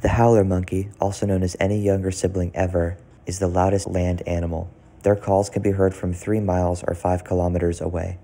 The howler monkey, also known as any younger sibling ever, is the loudest land animal. Their calls can be heard from 3 miles or 5 kilometers away.